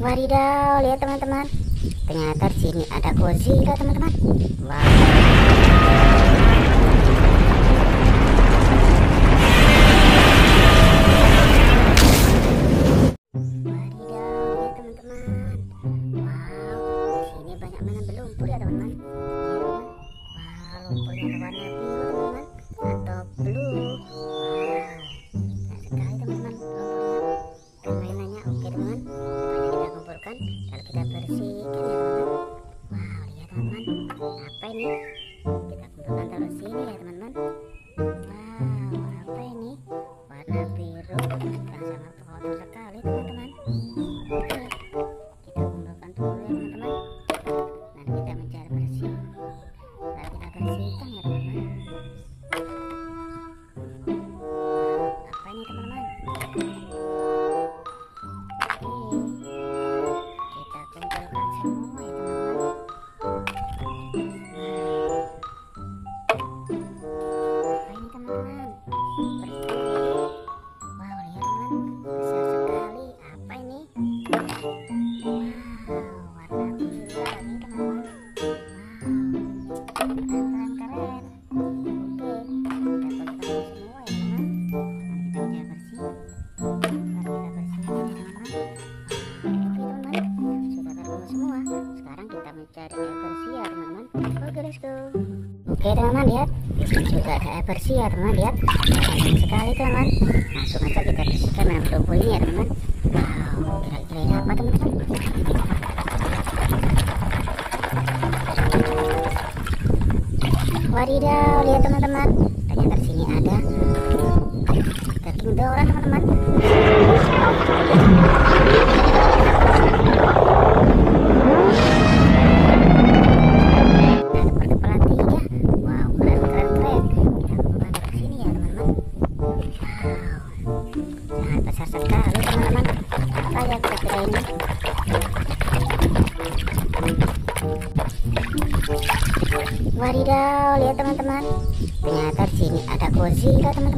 Wadidaw, lihat teman-teman. Ternyata di sini ada Godzilla, teman-teman. Wow. Apa ini kita kumpulkan taruh sini ya teman-teman bersih ya teman-teman lihat. Banyak sekali teman-teman Langsung aja kita bersihkan dengan ini ya teman-teman Wow Kira-kira ini apa teman-teman? Wadidaw lihat teman-teman. Ternyata sini ada daging doran teman-teman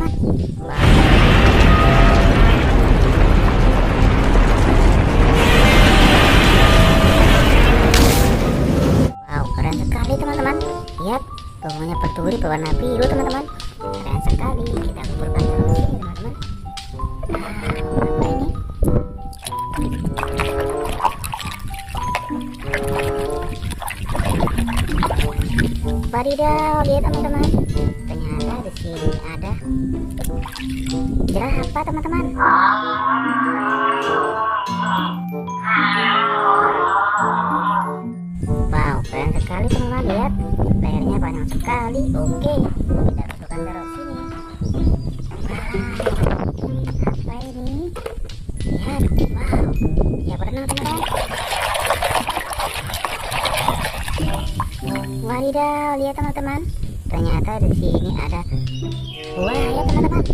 Wow. Keren sekali teman-teman. Lihat, bawahnya berduri berwarna biru teman-teman. Keren sekali. Kita kumpulkan terus sini teman-teman. Wow, apa ini? Wadidaw, lihat teman-teman. Jerapah teman-teman. Wow, keren sekali teman-teman lihat. Layarnya panjang sekali. Oke, kita masukkan taruh sini. Wow, apa ini? Lihat, wow, ya berenang teman-teman. Wadidaw, lihat teman-teman. Ternyata di sini ada buaya teman-teman.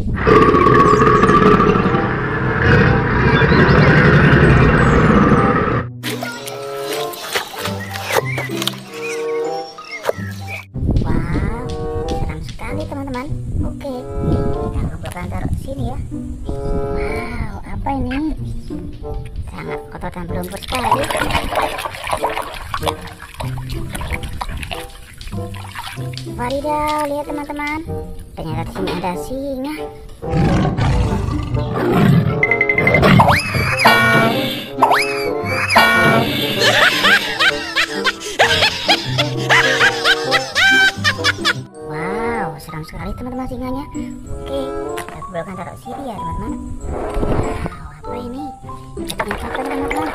Teman-teman. Ya. Apa ini? Sangat kotor dan berlumpur sekali. Wadidaw, lihat teman-teman. Ternyata di sini ada singa. Wow, seram sekali teman-teman singanya. Oke, kita kumpulkan taruh sini ya teman-teman. Wow, apa ini? Ternyata apa teman-teman?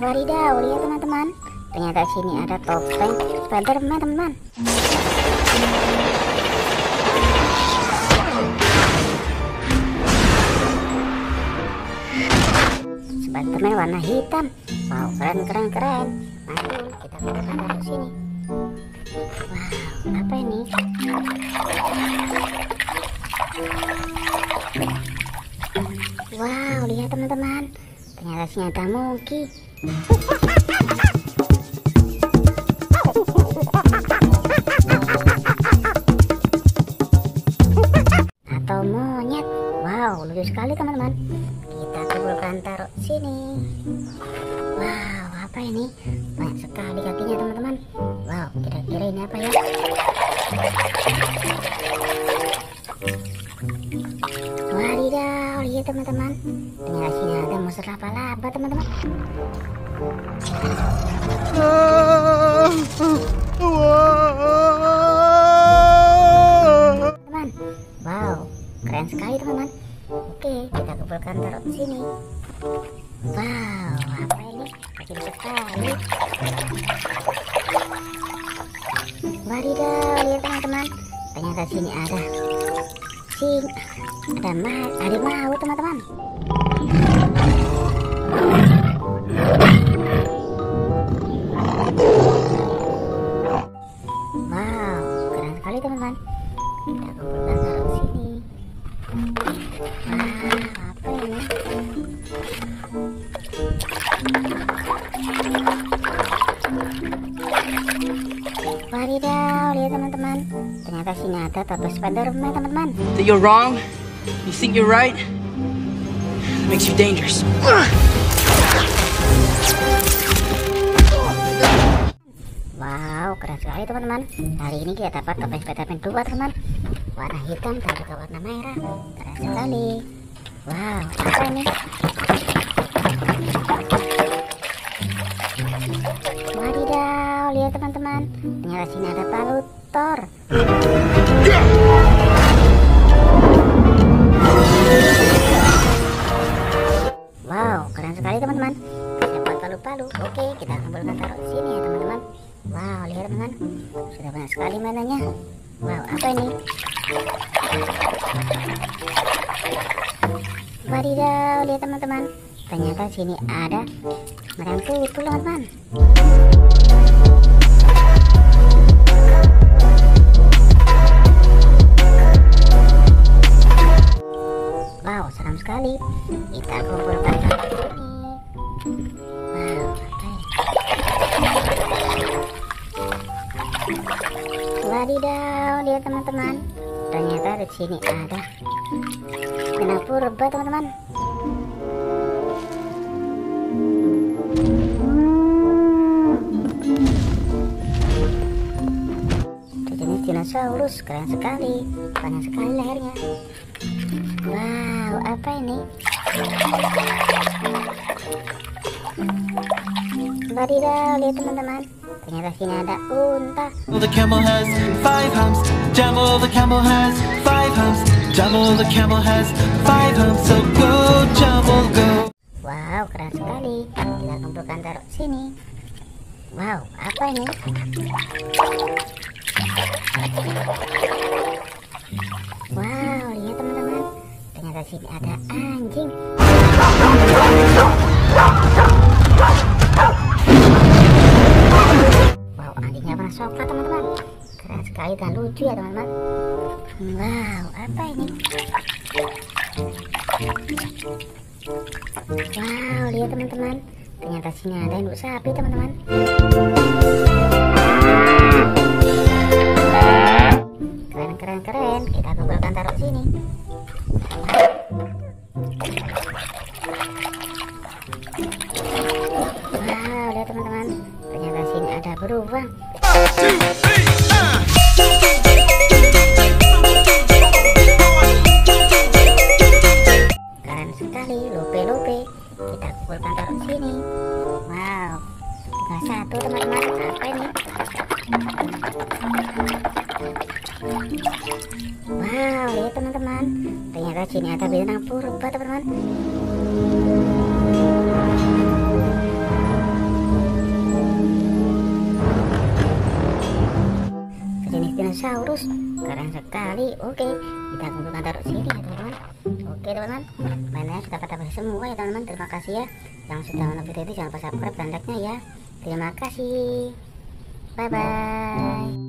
Wadidaw, lihat teman-teman. Ternyata sini ada topeng Spiderman teman-teman. Spiderman warna hitam. Wow, keren keren keren. Mantul, kita kumpulkan taruh sini. Wow, apa ini? Wow, lihat teman-teman. Ternyata sini ada monkey. Wadidaw, lihat teman-teman. Ternyata sini ada monster laba-laba teman-teman. Teman, wow, keren sekali teman-teman. Oke, kita kumpulkan taruh di sini. Wow, apa ini? Kecil sekali. Wadidaw, lihat teman-teman. Ternyata sini ada sing ada ma ada mau teman-teman. Wow, keren sekali teman-teman. Kita kumpulkan taruh sini. Wow, apa ini? Lihat teman-teman. Ternyata sini ada tato Spiderman teman-teman. that you're wrong, you think you're right, makes you dangerous. Wow, keren sekali teman-teman. Hari ini kita dapat topeng Spiderman 2 teman. Warna hitam dan juga warna merah. Keren sekali. Wow, apa ini? Wadidaw, lihat teman-teman. Ternyata sini ada palutor. Wow, keren sekali teman-teman. Saya buat palu-palu. Oke, kita kumpulkan taruh di sini ya teman-teman. Wow, lihat teman-teman. Sudah banyak sekali mainannya. Wow, apa ini? Wadidaw, lihat teman-teman. Ternyata sini ada merah putih teman-teman. Sekali. Kita di sini. Wow, ini? Wadidaw, lihat teman-teman. Ternyata di sini ada benang purba teman-teman. Dinosaurus keren sekali, banyak sekali lehernya. Wow, apa ini? Wadidaw, lihat teman-teman. Ternyata sini ada unta. The camel has five humps. Jamel the camel has five humps. Jamel the camel has five humps. So go, Jamel, go. Wow, keren sekali. Kita kumpulkan taruh sini. Wow, apa ini? Wow, lihat teman-teman. Ternyata sini ada anjing. Wow, anjingnya warna coklat teman-teman. Keren sekali dan lucu ya teman-teman. Wow, apa ini? Wow, lihat teman-teman. Ternyata sini ada induk sapi, teman-teman. Keren, keren, keren. Kita kumpulkan taruh sini. Thank you. Ternyata bintang purba teman-teman. Sejenis dinosaurus keren sekali. Oke, kita kumpulkan taruh sini ya teman-teman. Oke teman-teman, mainnya sudah pada habis semua ya teman-teman. Terima kasih ya yang sudah menonton video ini. Jangan lupa subscribe dan like-nya ya. Terima kasih. Bye bye.